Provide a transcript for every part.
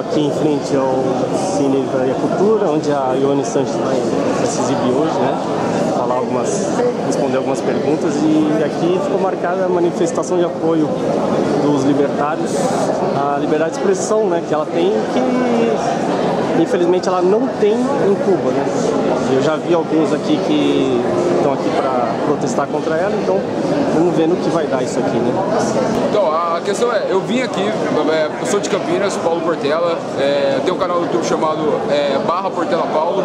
Estou aqui em frente ao Cine Livraria Cultura, onde a Ione Santos vai, vai se exibir hoje, né? Falar algumas, responder algumas perguntas e aqui ficou marcada a manifestação de apoio dos libertários à liberdade de expressão, né? Que ela tem que infelizmente ela não tem em Cuba, né? Eu já vi alguns aqui que estão aqui para protestar contra ela, então vamos ver no que vai dar isso aqui, né? Então, a questão é, eu vim aqui, é, eu sou de Campinas, Paulo Portela, é, tenho um canal no YouTube chamado é, Barra Portela Paulo.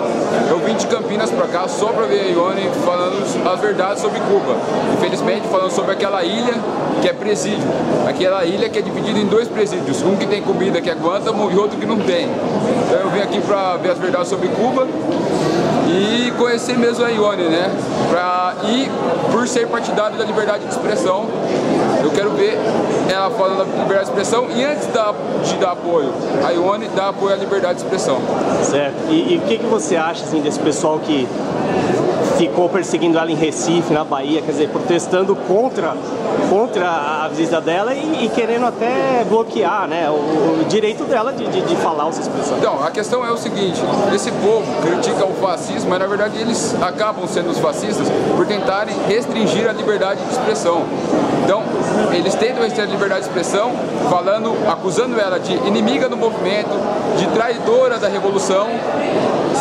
Eu vim de Campinas para cá só para ver a Ione falando as verdades sobre Cuba. Infelizmente, falando sobre aquela ilha que é presídio. Aquela ilha que é dividida em dois presídios, um que tem comida que é Guantánamo e outro que não tem. Então eu vim aqui para ver as verdades sobre Cuba e conhecer mesmo a Ione, né? Pra, e por ser partidário da liberdade de expressão, eu quero ver ela falando da liberdade de expressão e antes da, de dar apoio a Ione, dar apoio à liberdade de expressão. Certo. E, o que, que você acha assim, desse pessoal que ficou perseguindo ela em Recife, na Bahia, quer dizer, protestando contra, contra a visita dela e, e querendo até bloquear né, o, o direito dela de, de, de falar ou se expressar. Então, a questão é o seguinte, esse povo critica o fascismo, mas na verdade eles acabam sendo os fascistas por tentarem restringir a liberdade de expressão. Então, eles tentam restringir a liberdade de expressão, falando, acusando ela de inimiga do movimento, de traidora da revolução,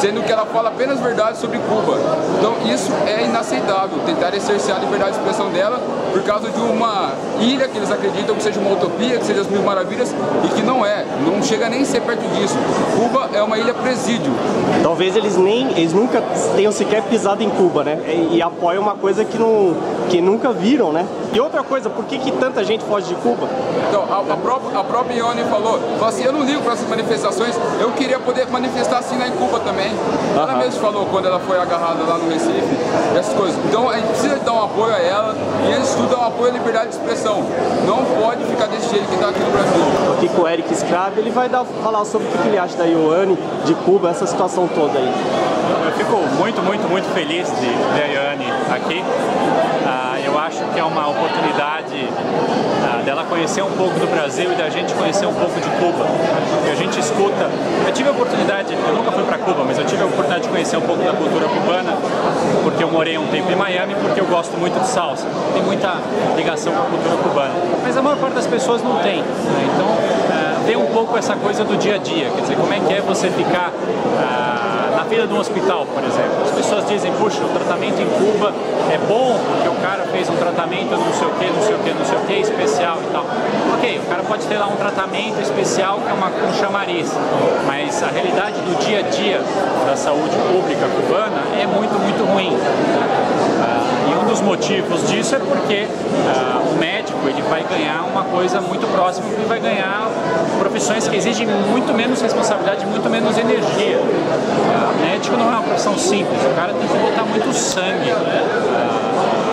sendo que ela fala apenas verdade sobre Cuba. Então isso é inaceitável, tentar exercer a liberdade de expressão dela por causa de uma ilha que eles acreditam que seja uma utopia, que seja as mil maravilhas, e que não é, não chega nem a ser perto disso. Cuba é uma ilha presídio. Talvez eles nem, eles nunca tenham sequer pisado em Cuba, né? E, e apoiam uma coisa que, não, que nunca viram, né? E outra coisa, por que, que tanta gente foge de Cuba? Então, a, a, própria, a própria Ione falou, falou assim, eu não ligo para essas manifestações, eu queria poder manifestar assim lá em Cuba também. Ela mesmo falou quando ela foi agarrada lá no Recife, essas coisas. Então a gente precisa dar um apoio a ela e eles tudo dão um apoio à liberdade de expressão. Não pode ficar desse jeito que está aqui no Brasil. Aqui com o Eric Scrab, ele vai dar, falar sobre o que ele acha da Ioane, de Cuba, essa situação toda aí. Eu fico muito, muito, muito feliz de Ioane aqui. Ah, eu acho que é uma oportunidade ah, dela conhecer um pouco do Brasil e da gente conhecer um pouco de Cuba. E a gente escuta. Eu tive a oportunidade, eu nunca fui para Cuba, mas eu tive a oportunidade de conhecer um pouco da cultura cubana, porque eu morei um tempo em Miami, porque eu gosto muito de salsa. Tem muita ligação com a cultura cubana. Mas a maior parte das pessoas não tem. Né? Então, ah, ver um pouco essa coisa do dia a dia, quer dizer, como é que é você ficar na fila de um hospital, por exemplo. As pessoas dizem, puxa, o tratamento em Cuba é bom porque o cara fez um tratamento não sei o que, não sei o que, não sei o que, especial e tal. Ok, o cara pode ter lá um tratamento especial que é uma, um chamariz, mas a realidade do dia a dia da saúde pública cubana é muito, muito ruim. E um dos motivos disso é porque uh, o médico ele vai ganhar uma coisa muito próxima, ele vai ganhar profissões que exigem muito menos responsabilidade, muito menos energia. Uh, médico não é uma profissão simples, o cara tem que botar muito sangue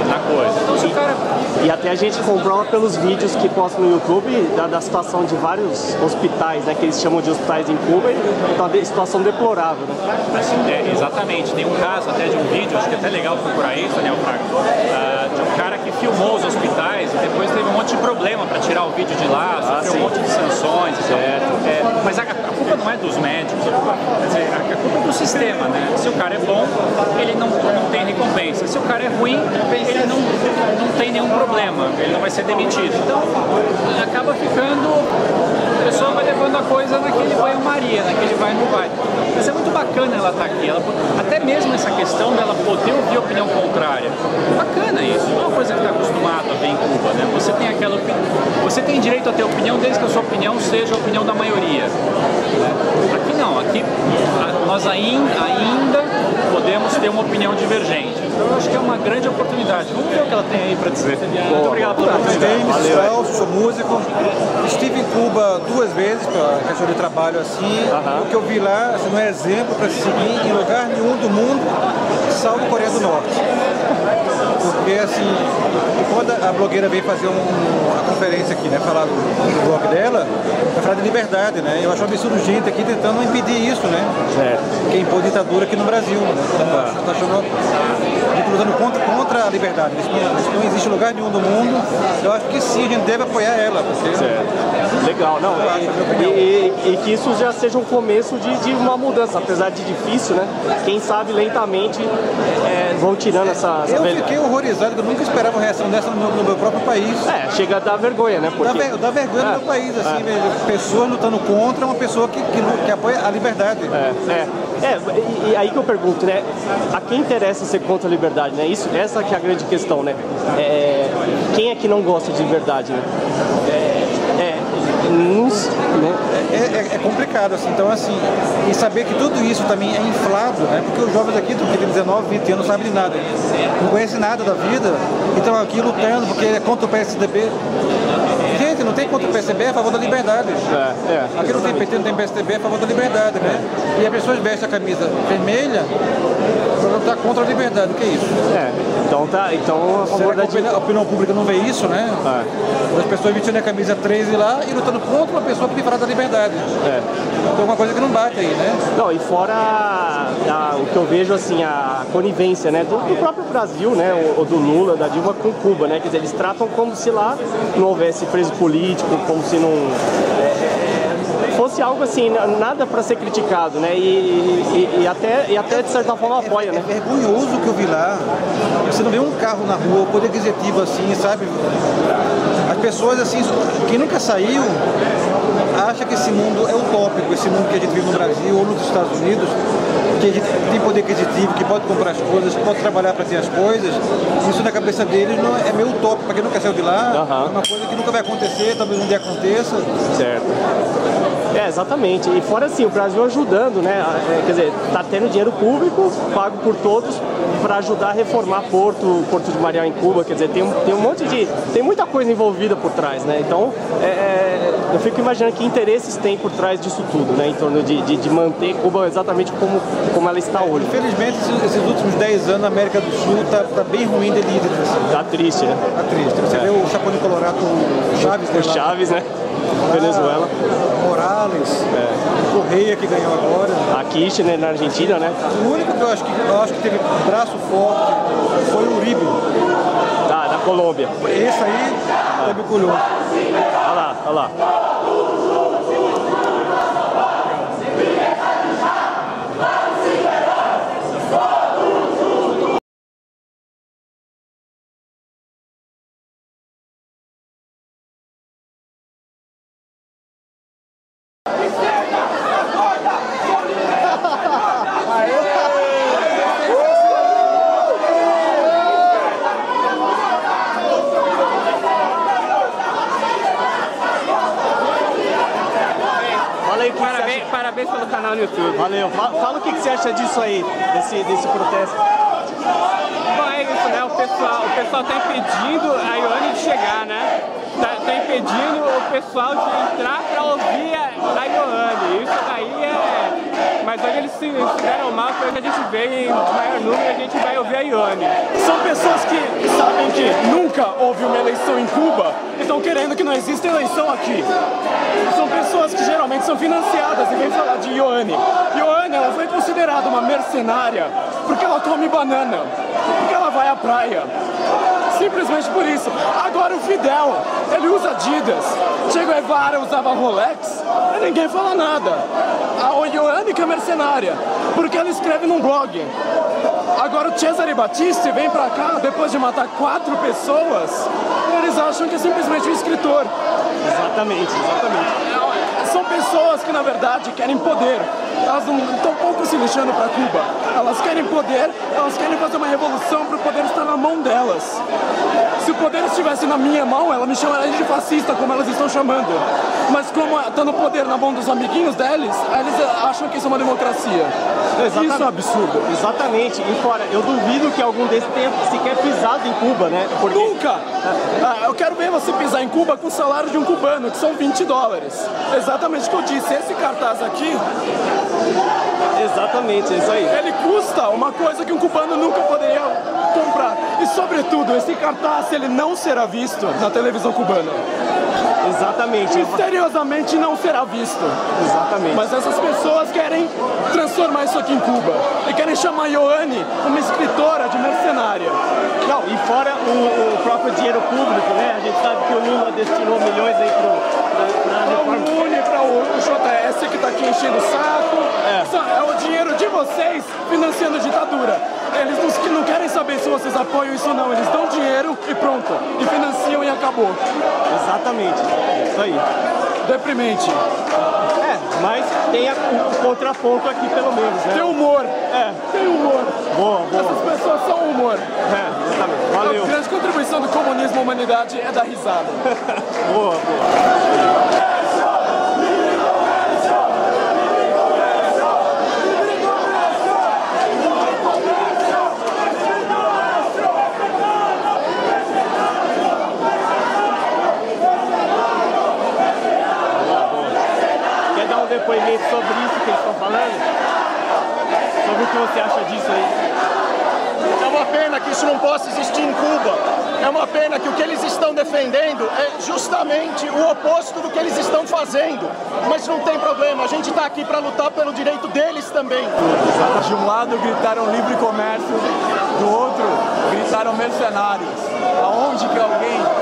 na coisa. Então o cara e até a gente comprova pelos vídeos que postam no YouTube da, da, situação de vários hospitais, né, que eles chamam de hospitais em Cuba, e tá de situação deplorável. Né? É, exatamente. Tem um caso até de um vídeo, acho que é até legal procurar isso, Daniel Fraga, uh, de um cara que filmou os hospitais e depois teve um monte de problema para tirar o vídeo de lá, ah, sofreu um monte de sanções. Certo. É, mas a, a, culpa não é dos médicos, a culpa, dizer, a, a culpa é do sistema, né? Se o cara é bom, ele não, não tem recompensa. Se o cara é ruim, ele não, não tem nenhum problema, ele não vai ser demitido. Então, acaba ficando a pessoa vai levando a coisa naquele banho-maria, naquele vai não vai. Mas é muito bacana ela estar tá aqui, ela, até mesmo essa questão dela poder ouvir opinião contrária. Bacana isso, não é uma coisa que está acostumado a ver em Cuba, né? Você tem aquela você tem direito a ter opinião desde que a sua opinião seja a opinião da maioria. Né? Aqui não, aqui nós ainda podemos ter uma opinião divergente. Então eu acho que é uma grande oportunidade. Vamos ver o que ela tem aí para dizer. Muito obrigado pela oportunidade. Valeu. sou músico. Estive em Cuba duas vezes, pela questão de trabalho assim. O que eu vi lá assim, não é exemplo para seguir em lugar nenhum do mundo, salvo Coreia do Norte. Porque assim, quando a blogueira veio fazer um, uma conferência aqui, né, falar do, do blog dela, vai falar de liberdade, né? Eu acho um absurdo gente aqui tentando impedir isso, né? Certo. Que impôs ditadura aqui no Brasil, né? Tá, tá achando gente lutando contra, contra a liberdade. Isso não, isso não existe lugar nenhum do mundo. Eu acho que sim, a gente deve apoiar ela. Porque... Certo. Legal, não. E, e- e que isso já seja um começo de, de uma mudança, apesar de difícil, né? Quem sabe lentamente é, vão tirando essa, essa Eu velha- fiquei horrorizado, eu nunca esperava uma reação dessa no meu, no meu próprio país. É, chega a dar vergonha, né? Dá, Porque ver- dá vergonha É, no meu país, assim, é. Pessoas lutando contra uma pessoa que, que, que apoia a liberdade. É, é, é e, e aí que eu pergunto, né? A quem interessa ser contra a liberdade, né? Isso, essa que é a grande questão, né? É, quem é que não gosta de liberdade, né? É, é, né? É, é- é complicado, assim. Então, assim, e saber que tudo isso também é inflado, né? Porque os jovens aqui, que têm 19, 20 anos, não sabem de nada. Não conhecem nada da vida. Então, aqui lutando porque é contra o PSDB. Não tem contra o PSDB, é a favor da liberdade. É, é, Aqui não tem PT, não tem PSDB, é a favor da liberdade, né? E as pessoas vestem a camisa vermelha para lutar contra a liberdade. O que é isso? é. Então tá, então a favor da a opinião, pública não vê isso, né? É. As pessoas vestindo a camisa 13 lá e lutando contra uma pessoa falar da liberdade. É. Então alguma coisa que não bate aí, né? Não, e fora a- o que eu vejo assim, a conivência né, do, do próprio Brasil, né, ou, ou do Lula, da Dilma com Cuba, né? Quer dizer, eles tratam como se lá não houvesse preso político, como se não. é, fosse algo assim, na- nada para ser criticado, né? E, e- e até, e até de certa forma apoia, É né? vergonhoso o que eu vi lá. Você não vê um carro na rua, poder aquisitivo assim, sabe? As pessoas assim, quem nunca saiu, acha que esse mundo é utópico, esse mundo que a gente vive no Brasil ou nos Estados Unidos, que a gente tem poder aquisitivo, que pode comprar as coisas, que pode trabalhar para ter as coisas. Isso na cabeça deles não é meio utópico, para quem nunca saiu de lá, Aham. é uma coisa que nunca vai acontecer, talvez um dia aconteça. Certo. É, exatamente. E fora assim, o Brasil ajudando, né? é, Quer dizer, tá tendo dinheiro público, pago por todos, para ajudar a reformar Porto, Porto de Mariel em Cuba. Quer dizer, tem um, tem um monte de. Tem muita coisa envolvida por trás, né? Então, é, é, eu fico imaginando que interesses tem por trás disso tudo, né? Em torno de, de, de manter Cuba exatamente como, como ela está hoje. Infelizmente, esses, últimos 10 anos, a América do Sul tá, tá bem ruim de líderes. Assim. Tá triste, né? Tá triste. Você vê o Chapão de Colorado, o Chaves, né, O Chaves, né? Venezuela. Morales, É. Correia que ganhou agora. A Kirchner na Argentina, né? O único que eu acho que, eu acho que teve braço forte foi o Uribe. Da, da Colômbia. Esse aí teve culhão. Olha lá, olha lá. Parabéns, pelo canal no YouTube. Valeu. Fa- Fala o que, que você acha disso aí, desse, desse protesto. Bom, é isso, né? O pessoal, o pessoal tá impedindo a Ione de chegar, né? Tá, tá impedindo o pessoal de entrar pra ouvir a, a Ioane. Isso daí é. Mas hoje eles se, se deram mal, porque a gente veio em maior número e a gente vai ouvir a Ione. São pessoas que sabem que nunca houve uma eleição em Cuba e estão querendo que não exista eleição aqui. São pessoas que geralmente são financiadas e vêm falar de Ioane. Ioane, ela foi considerada uma mercenária porque ela come banana, porque ela vai à praia. Simplesmente por isso. Agora o Fidel, ele usa Adidas. Che Guevara usava Rolex e ninguém fala nada. A Ioane que é mercenária, porque ela escreve num blog. Agora o Cesare Battisti vem pra cá depois de matar quatro pessoas. Eles acham que é simplesmente um escritor. Exatamente, exatamente. São pessoas que na verdade querem poder. Elas não estão pouco se lixando pra Cuba. Elas querem poder, elas querem fazer uma revolução para o poder estar na mão delas. Se o poder estivesse na minha mão, ela me chamaria de fascista, como elas estão chamando. Mas como está no poder na mão dos amiguinhos deles, eles acham que isso é uma democracia. Isso é um absurdo. Exatamente. E fora, eu duvido que algum desses tenha sequer pisado em Cuba, né? Porque Nunca! Ah, eu quero ver você pisar em Cuba com o salário de um cubano, que são 20 dólares. Exatamente o que eu disse. Esse cartaz aqui, Exatamente, é isso aí. ele custa uma coisa que um cubano nunca poderia comprar. E sobretudo, esse cartaz ele não será visto na televisão cubana. Exatamente. Misteriosamente não será visto. Exatamente. Mas essas pessoas querem transformar isso aqui em Cuba. E querem chamar Ioane uma escritora de mercenária. Não, e fora o, o próprio dinheiro público, né? A gente sabe que o Lula destinou milhões aí pro, pra, pra Para reforma. o Uni, para o, JS que está aqui enchendo o saco. É. É o dinheiro de vocês financiando a ditadura. Eles não, que não querem saber se vocês apoiam isso ou não. Eles dão dinheiro e pronto. E financiam e acabou. Exatamente. Isso aí. Deprimente. É, mas tem a- o, contraponto aqui pelo menos, né? Tem humor. É, Tem humor. boa, boa. Essas pessoas são humor. É, exatamente. Valeu. A grande contribuição do comunismo à humanidade é dar risada. Boa, boa. Depoimento sobre isso que eles estão falando? Sobre o que você acha disso aí? É uma pena que isso não possa existir em Cuba. É uma pena que o que eles estão defendendo é justamente o oposto do que eles estão fazendo. Mas não tem problema, a gente está aqui para lutar pelo direito deles também. De um lado gritaram livre comércio, do outro gritaram mercenários. Aonde que alguém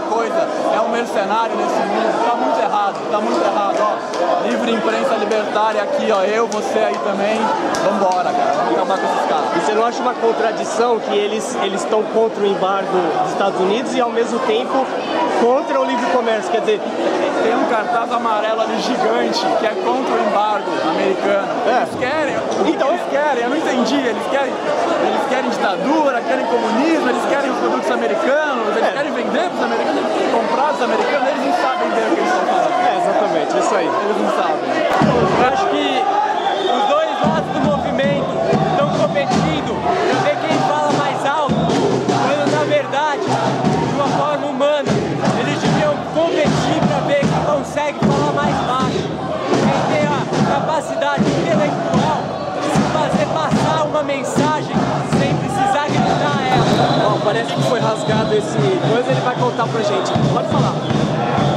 coisa é um mercenário nesse mundo? Tá muito errado, tá muito errado, ó. Livre imprensa libertária aqui, ó. Eu, você aí também. Vambora, cara. Vamos acabar com esses caras. E você não acha uma contradição que eles eles estão contra o embargo dos Estados Unidos e ao mesmo tempo contra o livre comércio? Quer dizer, Tem um cartaz amarelo ali gigante que é contra o embargo americano. É. Eles querem, o que que eles querem? Eu não entendi. Eles querem, eles querem ditadura, querem comunismo, eles querem os produtos americanos, eles É. querem vender para os americanos, eles querem comprar dos americanos, eles não sabem ver o que eles estão fazendo. é exatamente isso aí. Eles não sabem. Eu acho que os dois lados do movimento estão competindo para ver quem parece que foi rasgado esse coisa, ele vai contar pra gente. Pode falar.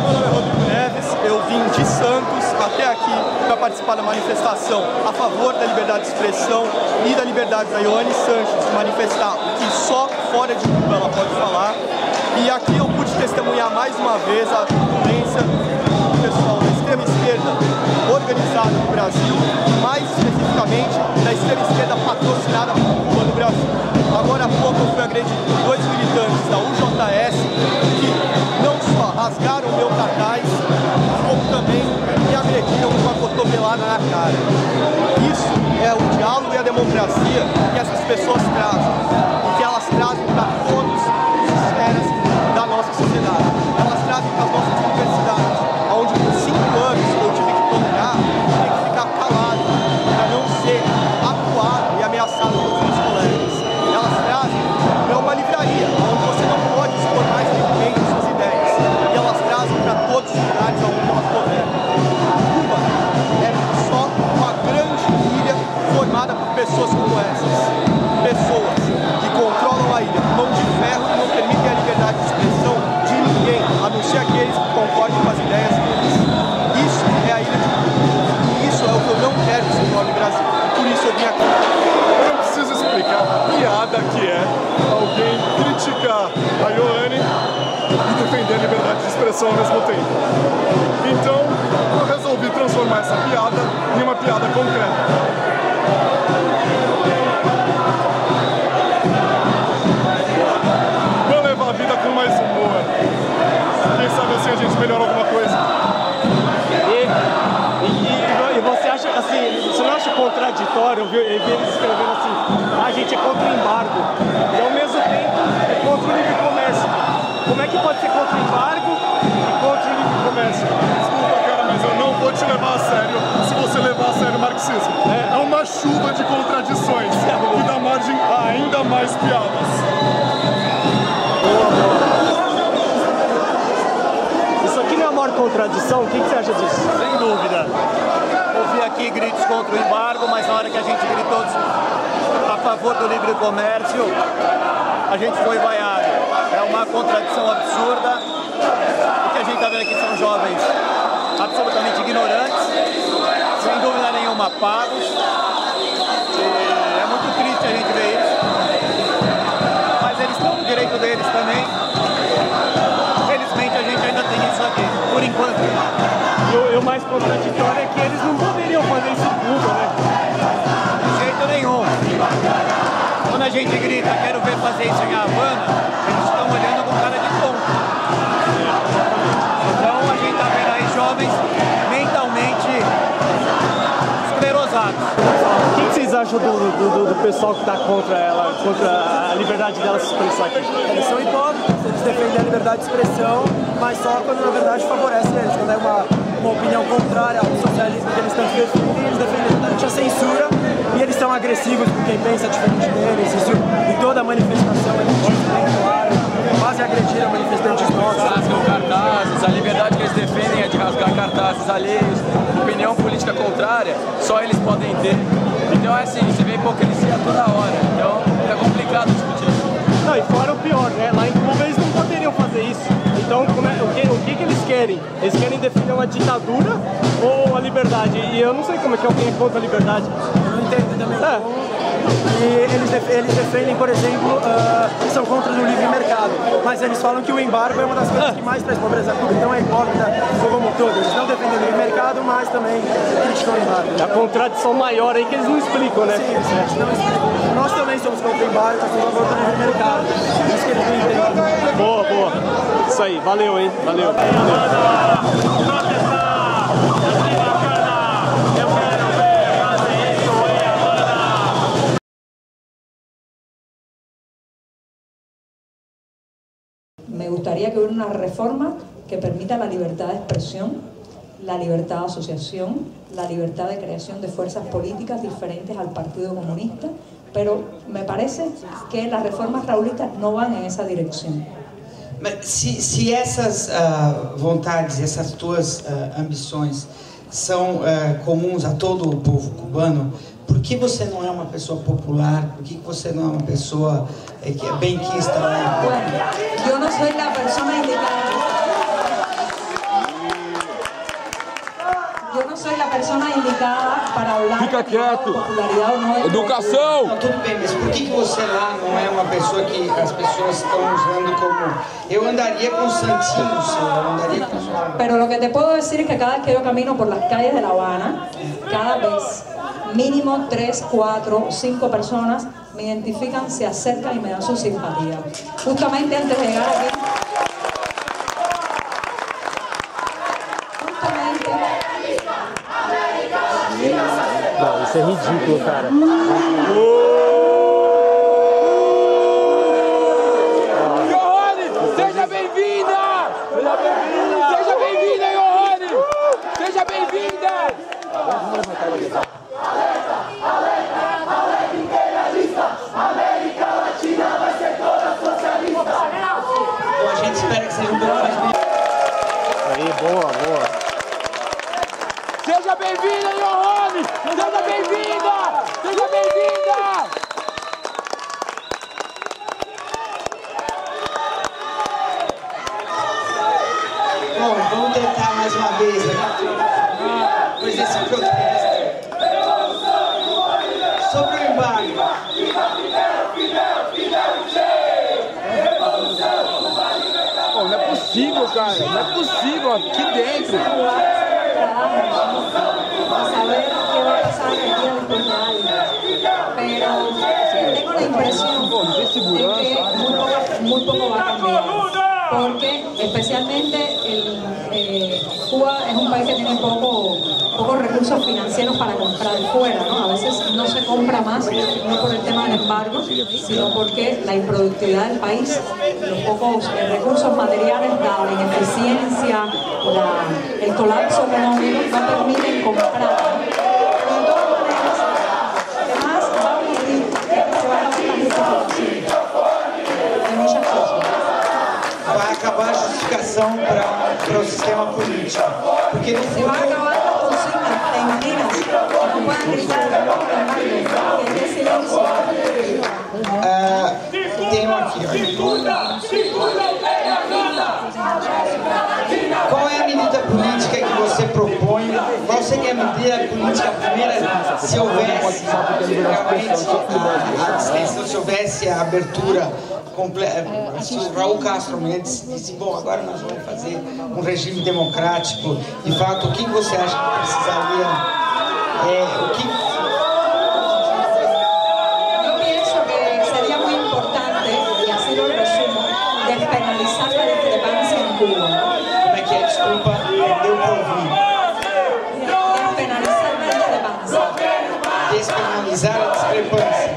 Meu nome é Rodrigo Neves, eu vim de Santos até aqui para participar da manifestação a favor da liberdade de expressão e da liberdade da Ioane Sanches de manifestar o que só fora de Cuba ela pode falar. E aqui eu pude testemunhar mais uma vez a violência do pessoal da extrema esquerda organizada no Brasil, mais especificamente da extrema esquerda patrocinada por Cuba no Brasil. Agora há pouco fui agredido por dois militantes da UJS que não só rasgaram meu cartaz, como também me agrediram com uma cotovelada na cara. Isso é o diálogo e a democracia que essas pessoas trazem ao mesmo tempo. Então, eu resolvi transformar essa piada em uma piada concreta. Vou levar a vida com mais humor. Quem sabe assim a gente melhora alguma coisa. E, e, e você acha assim, você não acha contraditório ver eles escrevendo assim, "Ah, a gente é contra o embargo e ao mesmo tempo é contra o livre comércio. Como é que pode ser contra o embargo e contra o livre comércio? Desculpa, cara, mas eu não vou te levar a sério se você levar a sério o marxismo. É uma chuva de contradições que dá margem a ainda mais piadas. Isso aqui não é a maior contradição? O que, que você acha disso? Sem dúvida. Ouvi aqui gritos contra o embargo, mas na hora que a gente gritou a favor do livre comércio, a gente foi vaiado. É uma contradição absurda. O que a gente está vendo aqui são jovens absolutamente ignorantes, sem dúvida nenhuma pagos. E é muito triste a gente ver isso. Mas eles estão no direito deles também. Felizmente a gente ainda tem isso aqui, por enquanto. E o, o mais contraditório é que eles não poderiam fazer isso em Cuba, né? De jeito nenhum. Quando a gente grita, quero ver fazer isso em Havana, eles estão olhando com cara de gente está vendo aí jovens mentalmente esclerosados. O que vocês acham do, do, do pessoal que está contra ela, contra a liberdade dela se expressar aqui? Eles são hipócritas, eles defendem a liberdade de expressão, mas só quando na verdade favorece eles. Quando é uma, uma opinião contrária ao socialismo que eles estão defendendo, eles defendem totalmente a censura e eles são agressivos com quem pensa diferente deles. Isso em toda a manifestação eles dizem bem claro, quase agrediram manifestantes nossos. Rasgam cartazes, a liberdade que eles defendem é de rasgar cartazes alheios, opinião política contrária, só eles podem ter. Então é assim, você vê hipocrisia toda hora, então é complicado discutir isso. Não, e fora o pior, né? Lá em Cuba eles não poderiam fazer isso. Então, como é, o, que, o que, que eles querem? Eles querem defender uma ditadura liberdade? E eu não sei como é que alguém é contra a liberdade. Não entendo também. É. E eles, def eles defendem, por exemplo, uh, são contra o livre mercado, mas eles falam que o embargo é uma das coisas que mais traz pobreza Cuba, então é hipócrita como todo. Eles não defendem o livre mercado, mas também criticam o embargo. A contradição maior aí que eles não explicam, né? Sim, sim, não explicam. Nós também somos contra o embargo, somos contra o livre mercado, isso que eles não entendem. Boa, boa. Isso aí, valeu, hein? Valeu. valeu. Gustaría que hubiera una reforma que permita la libertad de expresión, la libertad de asociación, la libertad de creación de fuerzas políticas diferentes al Partido Comunista, pero me parece que las reformas raulistas no van en esa dirección. Se, se essas uh, vontades, essas tuas uh, ambições são uh, a todo o povo cubano, por que você não é uma pessoa popular? Por que você não é uma pessoa eh, que é benquista lá em Cuba? Bueno, yo no soy la persona indicada. Yo no soy la persona indicada para hablar Fica quieto. o de Educação! Não, tudo bem, mas por que, que você lá não é uma pessoa que as pessoas estão usando como. Eu andaria com santinho, senhor, eu andaria com. Pero lo que te puedo decir es que cada vez que yo camino por las calles de La Habana, cada vez mínimo 3, 4, 5 personas me identifican, se acercan y me dan su simpatía. Justamente antes de llegar aquí, justamente, Não, isso é ridículo, cara. Seja bem-vinda! Seja bem-vinda! Seja! Seja bem-vinda! Bem-vinda, Johanne! Seja bem-vinda! Seja bem-vinda! Bom, vamos tentar mais uma vez aqui. Pois esse protesto. Sobre o embargo. Pô, não é possível, cara. Não é possível. Aqui dentro. Pero tengo la impresión de que muy poco, muy va a. Porque especialmente el, Cuba es un país que tiene poco, pocos recursos financieros para comprar fuera, ¿no? A veces no se compra más, no por el tema del embargo, sino porque la improductividad del país, los pocos recursos materiales, la ineficiencia, el colapso económico no permiten comprar. Justificação para o sistema político. Porque no Se va a fundo. acabar propõe? Qual seria a medida política primeira se houvesse realmente a, a distância, se houvesse a abertura completa? Se o Raul Castro Mendes disse, bom, agora nós vamos fazer um regime democrático, de fato, o que você acha que precisaria? É, o que que despenalizar la discrepancia en Cuba. Como é que é? Desculpa, deu para ouvir. Despenalizar la discrepancia. Despenalizar a discrepância.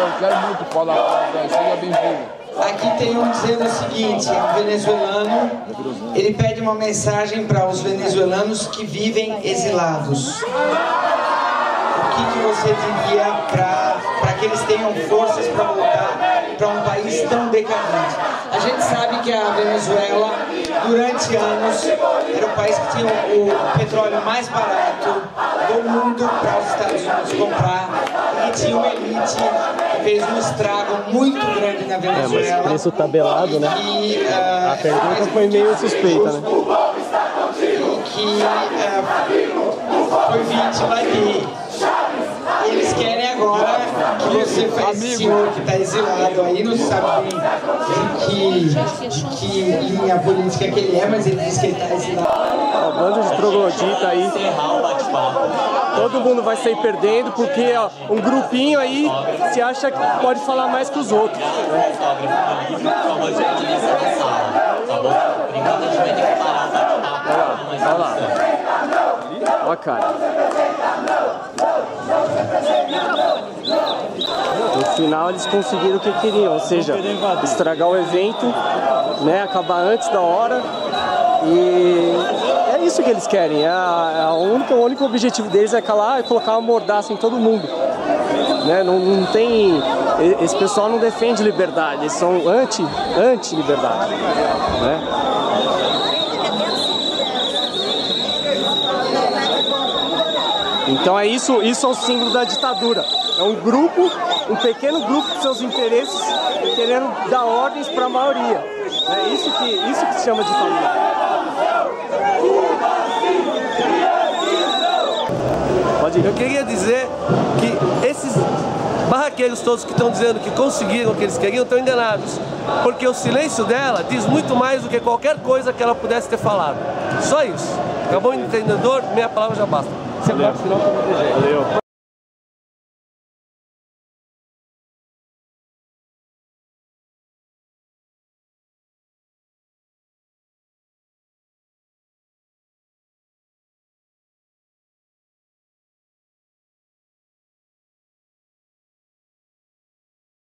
Eu quero muito falar, seja bem-vindo. Aqui tem um dizendo o seguinte, é um venezuelano, ele pede uma mensagem para os venezuelanos que vivem exilados. O que, que você diria para que eles tenham forças para voltar para um país tão decadente? A gente sabe que a Venezuela, durante anos, era o país que tinha o petróleo mais barato do mundo para os Estados Unidos comprar e tinha uma elite que fez um estrago muito grande na É, mas Venezuela. preço tabelado, né? E, ah, A pergunta foi meio suspeita, né? que ah, foi vítima e eles querem agora que você faz esse senhor que está exilado aí, não sabe que, que linha política que ele é, mas ele diz que ele está exilado. Ó, bando de troglodita aí. Todo mundo vai sair perdendo porque ó, um grupinho aí se acha que pode falar mais que os outros. Olha lá, olha lá. Olha a cara. Final eles conseguiram o que queriam, ou seja, estragar o evento, né, acabar antes da hora. E é isso que eles querem. É a, é a o único objetivo deles é calar e colocar uma mordaça em todo mundo. Né? Não, não tem. Esse pessoal não defende liberdade, eles são anti, anti-liberdade. Né? Então é isso, isso é o símbolo da ditadura. É um grupo, um pequeno grupo com seus interesses querendo dar ordens para a maioria. É isso que, isso que se chama ditadura. Eu queria dizer que esses barraqueiros todos que estão dizendo que conseguiram o que eles queriam estão enganados. Porque o silêncio dela diz muito mais do que qualquer coisa que ela pudesse ter falado. Só isso. Acabou o entendedor, minha palavra já basta. Você Valeu. pode final. Valeu.